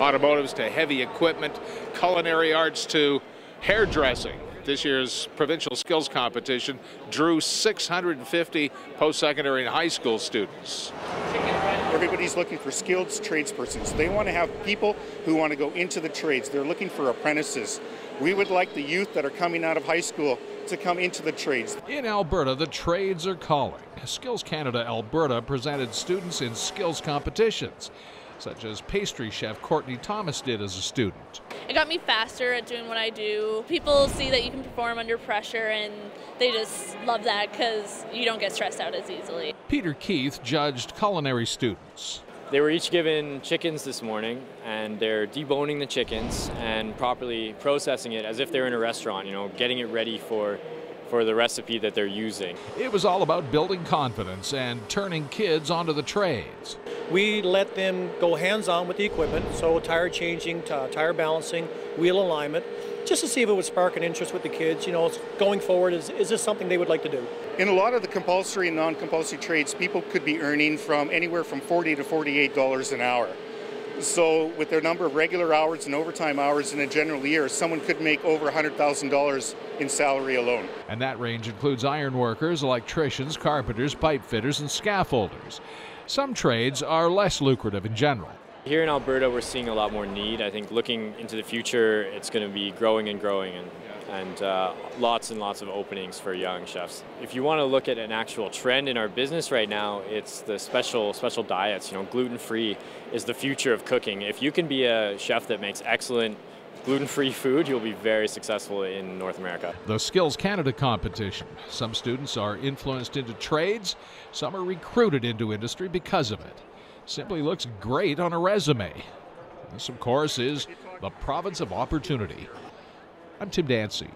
automotives to heavy equipment, culinary arts to hairdressing. This year's provincial skills competition drew 650 post-secondary and high school students. Everybody's looking for skilled tradespersons. They want to have people who want to go into the trades. They're looking for apprentices. We would like the youth that are coming out of high school to come into the trades. In Alberta, the trades are calling. Skills Canada Alberta presented students in skills competitions, such as pastry chef Courtney Thomas did as a student. It got me faster at doing what I do. People see that you can perform under pressure and they just love that because you don't get stressed out as easily. Peter Keith judged culinary students. They were each given chickens this morning, and they're deboning the chickens and properly processing it as if they're in a restaurant, you know, getting it ready for for the recipe that they're using. It was all about building confidence and turning kids onto the trades. We let them go hands-on with the equipment, so tire changing, tire balancing, wheel alignment, just to see if it would spark an interest with the kids. You know, going forward, is, is this something they would like to do? In a lot of the compulsory and non-compulsory trades, people could be earning from anywhere from 40 to 48 dollars an hour. So, with their number of regular hours and overtime hours in a general year, someone could make over $100,000 in salary alone. And that range includes iron workers, electricians, carpenters, pipe fitters, and scaffolders. Some trades are less lucrative in general. Here in Alberta, we're seeing a lot more need. I think looking into the future, it's going to be growing and growing. And and uh, lots and lots of openings for young chefs. If you want to look at an actual trend in our business right now, it's the special special diets. You know, gluten free is the future of cooking. If you can be a chef that makes excellent gluten-free food, you'll be very successful in North America. The Skills Canada competition. Some students are influenced into trades, some are recruited into industry because of it. Simply looks great on a resume. This, of course, is the province of opportunity. I'm Tim Dancy.